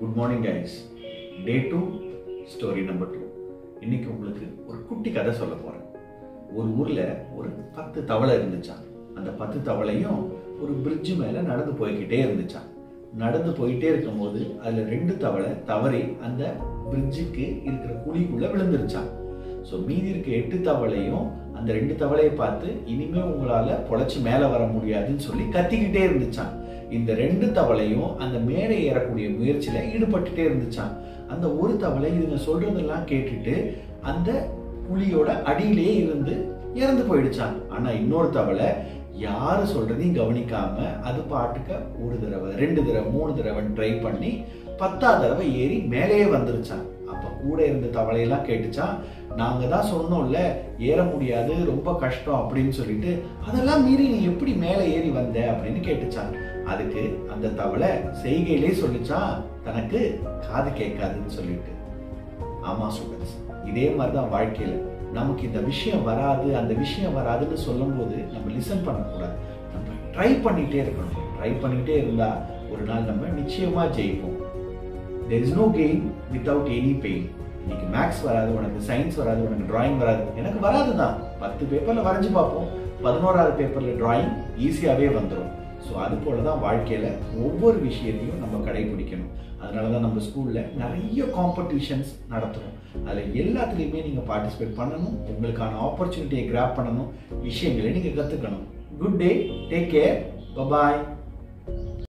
Good morning guys day two story number two இன்னைக்கு உங்களுக்கு ஒரு குட்டி கதை சொல்ல போறேன். ஒரு ஊர்ல ஒரு பத்து தவளை இருந்துச்சான் அந்த பத்து தவளையும் ஒரு பிரிட்ஜ் மேல நடந்து போய்கிட்டே இருந்துச்சான் நடந்து போயிட்டே இருக்கும்போது அதுல ரெண்டு தவளை தவறி அந்த பிரிட்ஜுக்கு இருக்கிற குழிக்குள்ள விழுந்துருச்சான் ஸோ மீதி இருக்க எட்டு தவளையும் அந்த ரெண்டு தவளையை பார்த்து இனிமே உங்களால பொழைச்சி மேலே வர முடியாதுன்னு சொல்லி கத்திக்கிட்டே இருந்துச்சான் இந்த ரெண்டு தவளையும் அந்த மேடை ஏறக்கூடிய முயற்சியில ஈடுபட்டுட்டே இருந்துச்சான் அந்த ஒரு தவளை இதுங்க சொல்றதெல்லாம் கேட்டுட்டு அந்த புலியோட அடியிலேயே இருந்து இறந்து போயிடுச்சான் ஆனா இன்னொரு தவளை யாரு சொல்றதையும் கவனிக்காம அது பாட்டுக்க ஒரு தடவை ரெண்டு தடவை மூணு தடவை ட்ரை பண்ணி பத்தாவது தடவை ஏறி மேலேயே வந்துருச்சான் அப்போ கூட இருந்த தவளையெல்லாம் கேட்டுச்சான் நாங்கள் தான் சொன்னோம்ல ஏற முடியாது ரொம்ப கஷ்டம் அப்படின்னு சொல்லிட்டு அதெல்லாம் மீறி நீ எப்படி மேலே ஏறி வந்த அப்படின்னு கேட்டுச்சான். அதுக்கு அந்த தவளை செய்கையிலே சொல்லிச்சான் தனக்கு காது கேட்காதுன்னு சொல்லிட்டு. ஆமா ஸ்டூடெண்ட்ஸ் இதே மாதிரி தான் வாழ்க்கையில். நமக்கு இந்த விஷயம் வராது அந்த விஷயம் வராதுன்னு சொல்லும்போது நம்ம லிசன் பண்ணக்கூடாது. நம்ம ட்ரை பண்ணிகிட்டே இருக்கணும். ட்ரை பண்ணிகிட்டே இருந்தால் ஒரு நாள் நம்ம நிச்சயமாக ஜெயிப்போம். There is no gain without any pain இன்னைக்கு மேக்ஸ் வராது உனக்கு சயின்ஸ் வராது உனக்கு டிராயிங் வராது. எனக்கு வராது தான் பத்து பேப்பரில் வரைஞ்சி பார்ப்போம். பதினோராவது பேப்பரில் டிராயிங் ஈஸியாகவே வந்துடும் ஸோ அது போல தான் வாழ்க்கையில் ஒவ்வொரு விஷயத்தையும் நம்ம கடைபிடிக்கணும். அதனால தான் நம்ம ஸ்கூலில் நிறைய காம்படிஷன்ஸ் நடத்துகிறோம் அதில் எல்லாத்துலேயுமே நீங்கள் பார்ட்டிசிபேட் பண்ணணும். உங்களுக்கான ஆப்பர்ச்சுனிட்டியை கிராப் பண்ணணும். விஷயங்களை நீங்கள் கற்றுக்கணும் good day take care bye bye